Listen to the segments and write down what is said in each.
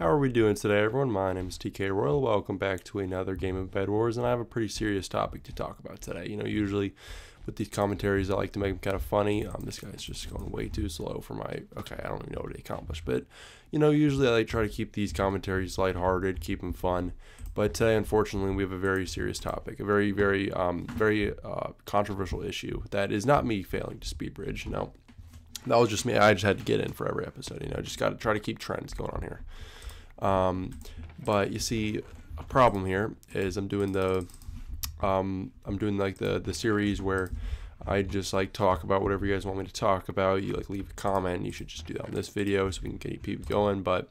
How are we doing today, everyone? My name is TK Royal. Welcome back to another game of Bed Wars, and I have a pretty serious topic to talk about today. You know, usually with these commentaries, I like to make them kind of funny. Um, this guy's just going way too slow for my. Okay, I don't even know what he accomplished, but you know, usually I like try to keep these commentaries lighthearted, keep them fun. But today, unfortunately, we have a very serious topic, a very, very, um, very uh, controversial issue that is not me failing to speed bridge. No, that was just me. I just had to get in for every episode. You know, just got to try to keep trends going on here. Um, but you see, a problem here is I'm doing the, um, I'm doing like the the series where I just like talk about whatever you guys want me to talk about. You like leave a comment. You should just do that on this video so we can get people going. But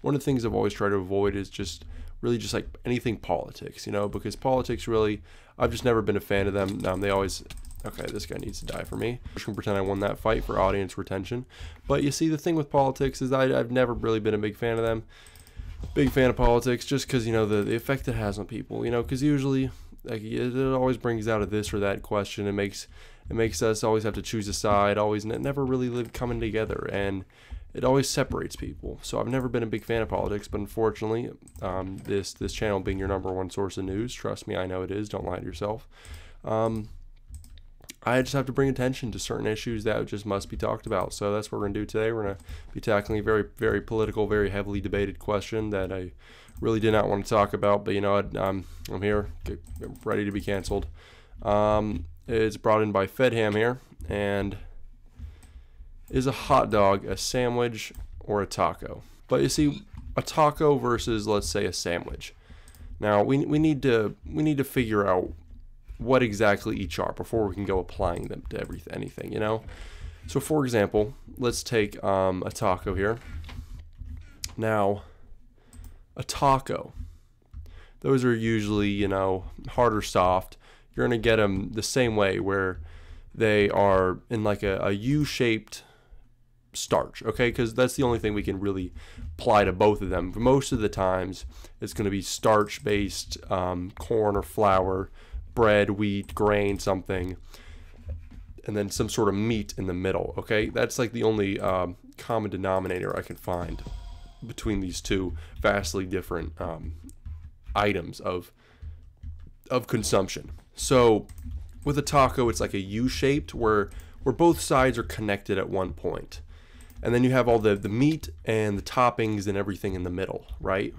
one of the things I've always tried to avoid is just really just like anything politics, you know, because politics really, I've just never been a fan of them. Um, they always Okay, this guy needs to die for me. I'm just gonna pretend I won that fight for audience retention. But you see, the thing with politics is I, I've never really been a big fan of them big fan of politics just because you know the, the effect it has on people you know because usually like it, it, always brings out a this or that question. It makes it makes us always have to choose a side always never really live coming together and it always separates people. So i've never been a big fan of politics but unfortunately um, this this channel being your number one source of news trust me i know it is don't lie to yourself. Um, I just have to bring attention to certain issues that just must be talked about. So that's what we're going to do today. We're going to be tackling a very, very political, very heavily debated question that I really did not want to talk about. But you know, I'm, I'm here, ready to be canceled. Um, it's brought in by Fedham here, and is a hot dog a sandwich or a taco? But you see, a taco versus let's say a sandwich. Now we, we need to we need to figure out what exactly each are before we can go applying them to everything, anything, you know? So for example, let's take um, a taco here. Now, a taco, those are usually, you know, hard or soft. You're going to get them the same way where they are in like a a U-shaped starch, okay? Because that's the only thing we can really apply to both of them. Most of the times, it's going to be starch-based um, corn or flour bread, wheat, grain, something, and then some sort of meat in the middle. Okay, that's like the only um, common denominator I can find between these two vastly different um, items of of consumption. So with a taco, it's like a U-shaped where where both sides are connected at one point. And then you have all the, the meat and the toppings and everything in the middle, right?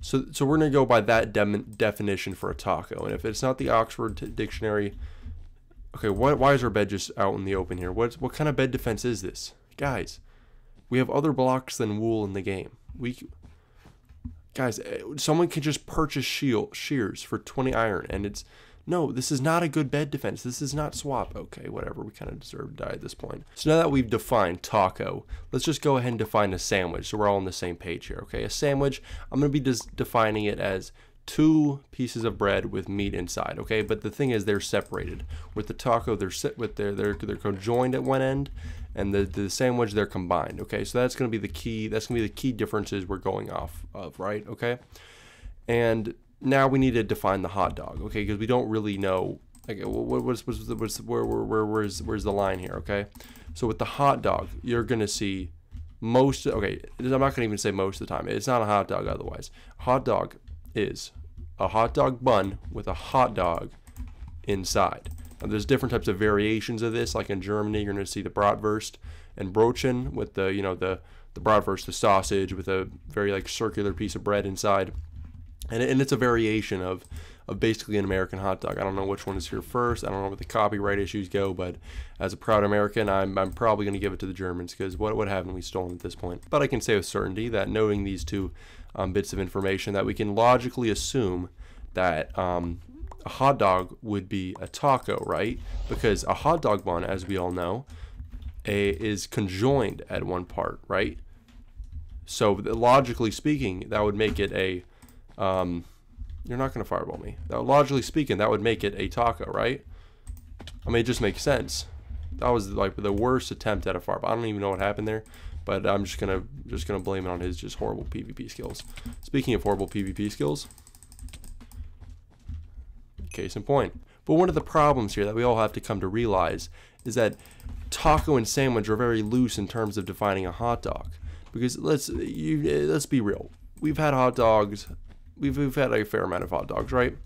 So, so we're going to go by that de definition for a taco. And if it's not the Oxford Dictionary, okay, why, why is our bed just out in the open here? What, what kind of bed defense is this? Guys, we have other blocks than wool in the game. We, guys, eh, someone can just purchase shield, shears for 20 iron, and it's no, this is not a good bed defense. This is not swap. Okay, whatever. We kind of deserve to die at this point. So now that we've defined taco, let's just go ahead and define a sandwich so we're all on the same page here. Okay, a sandwich, I'm going to be defining it as two pieces of bread with meat inside okay but the thing is they're separated with the taco they're sit with their they're they're conjoined at one end and the the sandwich they're combined okay so that's going to be the key that's going to be the key differences we're going off of right okay and now we need to define the hot dog, okay? Because we don't really know. Okay, what, what's, what's, what's, where, where, where, where's, where's the line here, okay? So with the hot dog, you're gonna see most. Okay, I'm not gonna even say most of the time. It's not a hot dog otherwise. Hot dog is a hot dog bun with a hot dog inside. Now, there's different types of variations of this. Like in Germany, you're gonna see the bratwurst and brochen with the you know the the bratwurst, the sausage with a very like circular piece of bread inside and, and it's a variation of of basically an American hot dog. I don't know which one is here first. I don't know where the copyright issues go, but as a proud American, I'm, I'm probably going to give it to the Germans because what, what haven't we stolen at this point? But I can say with certainty that knowing these two um, bits of information that we can logically assume that um, a hot dog would be a taco, right? Because a hot dog bun, as we all know, a, is conjoined at one part, right? So logically speaking, that would make it a um, you're not going to fireball me. Now, logically speaking, that would make it a taco, right? I mean, it just makes sense. That was like the worst attempt at a fireball. I don't even know what happened there, but I'm just gonna just gonna blame it on his just horrible PvP skills. Speaking of horrible PvP skills, case in point. But one of the problems here that we all have to come to realize is that taco and sandwich are very loose in terms of defining a hot dog. because let's you let's be real. We've had hot dogs. We've we've had a fair amount of hot dogs, right?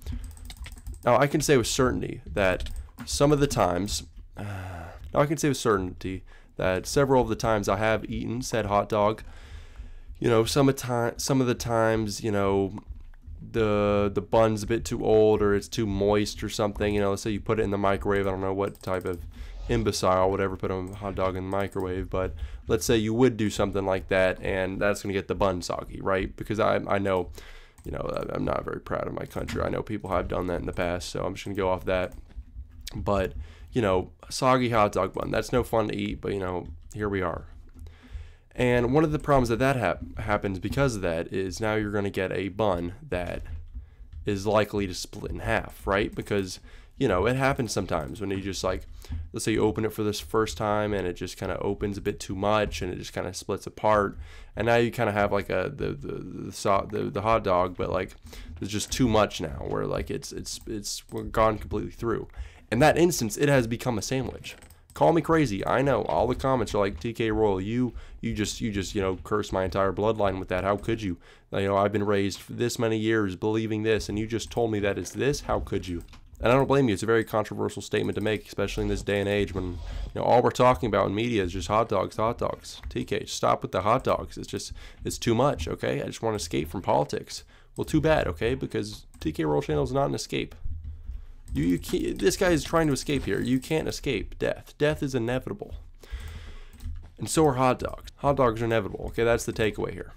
Now I can say with certainty that some of the times, uh, now I can say with certainty that several of the times I have eaten said hot dog, you know, some of time, some of the times, you know, the the bun's a bit too old or it's too moist or something. You know, let's say you put it in the microwave. I don't know what type of imbecile would ever put a hot dog in the microwave, but let's say you would do something like that, and that's gonna get the bun soggy, right? Because I I know, you know, I'm not very proud of my country. I know people have done that in the past, so I'm just gonna go off that. But you know, soggy hot dog bun. That's no fun to eat, but you know, here we are. And one of the problems that that hap- happens because of that is now you're going to get a bun that is likely to split in half, right? Because you know it happens sometimes when you just like, let's say you open it for this first time and it just kind of opens a bit too much and it just kind of splits apart, and now you kind of have like a the the the, the the hot dog, but like there's just too much now where like it's it's it's gone completely through. In that instance, it has become a sandwich. Call me crazy. I know. All the comments are like TK Royal, you you just you just, you know, curse my entire bloodline with that. How could you? You know, I've been raised for this many years believing this and you just told me that it's this? How could you? And I don't blame you. It's a very controversial statement to make, especially in this day and age when you know all we're talking about in media is just hot dogs, hot dogs. TK, stop with the hot dogs. It's just it's too much, okay? I just want to escape from politics. Well, too bad, okay? Because TK Royal Channel is not an escape. You, you can't, this guy is trying to escape here. You can't escape death. Death is inevitable. And so are hot dogs. Hot dogs are inevitable. Okay, that's the takeaway here.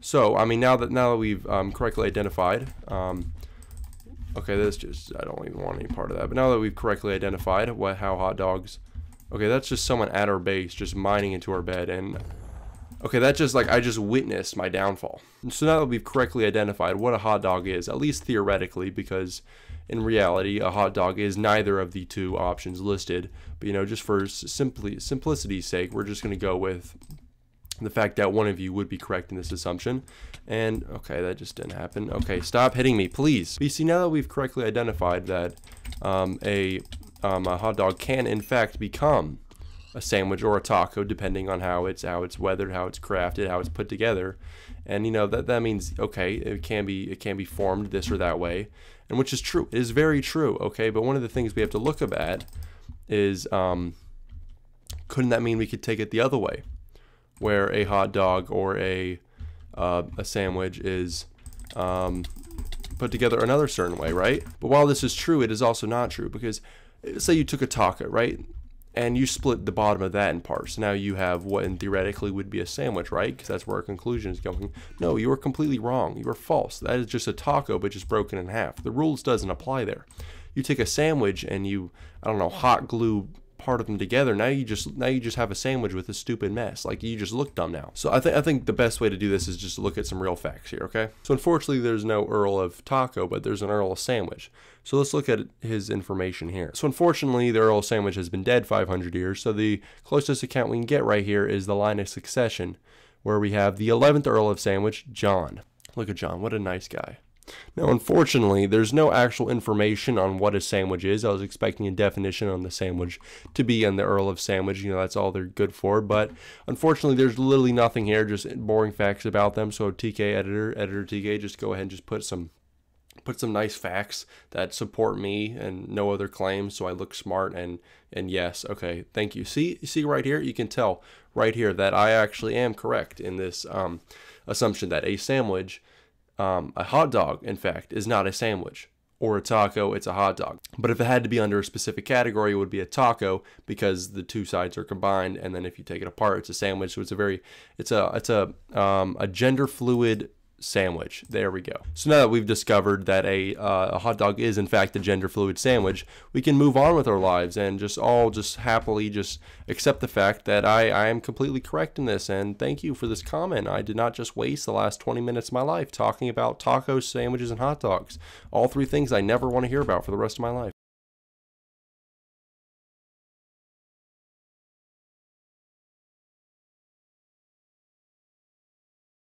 So, I mean, now that now that we've um, correctly identified, um, okay, this just I don't even want any part of that. But now that we've correctly identified what how hot dogs, okay, that's just someone at our base just mining into our bed, and Okay, that just like I just witnessed my downfall. And so now that we've correctly identified what a hot dog is, at least theoretically, because in reality a hot dog is neither of the two options listed. But you know, just for simply simplicity's sake, we're just going to go with the fact that one of you would be correct in this assumption. And okay, that just didn't happen. Okay, stop hitting me, please. But you see, now that we've correctly identified that um, a, um, a hot dog can in fact become a sandwich or a taco, depending on how it's how it's weathered, how it's crafted, how it's put together. And you know that that means okay, it can be it can be formed this or that way, and which is true. It is very true. Okay, but one of the things we have to look at is um, couldn't that mean we could take it the other way, where a hot dog or a uh, a sandwich is um, put together another certain way, right? But while this is true, it is also not true because say you took a taco, right? and you split the bottom of that in parts. Now you have what in theoretically would be a sandwich, right? Because that's where our conclusion is going. No, you are completely wrong. You are false. That is just a taco, but just broken in half. The rules doesn't apply there. You take a sandwich and you, I don't know, hot glue part of them together. Now you just now you just have a sandwich with a stupid mess. Like you just look dumb now. So I think I think the best way to do this is just look at some real facts here. Okay. So unfortunately, there's no Earl of Taco, but there's an Earl of Sandwich. So let's look at his information here. So unfortunately, the Earl of Sandwich has been dead 500 years. So the closest account we can get right here is the line of succession, where we have the 11th Earl of Sandwich, John. Look at John. What a nice guy. Now, unfortunately, there's no actual information on what a sandwich is. I was expecting a definition on the sandwich to be in the Earl of Sandwich. You know, that's all they're good for. But unfortunately, there's literally nothing here, just boring facts about them. So, TK editor, editor TK, just go ahead and just put some put some nice facts that support me and no other claims so I look smart and and yes okay thank you see see right here you can tell right here that I actually am correct in this um, assumption that a sandwich um, a hot dog, in fact, is not a sandwich or a taco, it's a hot dog. But if it had to be under a specific category, it would be a taco because the two sides are combined. And then if you take it apart, it's a sandwich. So it's a very, it's a, it's a, um, a gender fluid sandwich. There we go. So now that we've discovered that a, uh, a hot dog is in fact a gender fluid sandwich, we can move on with our lives and just all just happily just accept the fact that I, I am completely correct in this. And thank you for this comment. I did not just waste the last 20 minutes of my life talking about tacos, sandwiches, and hot dogs. All three things I never want to hear about for the rest of my life.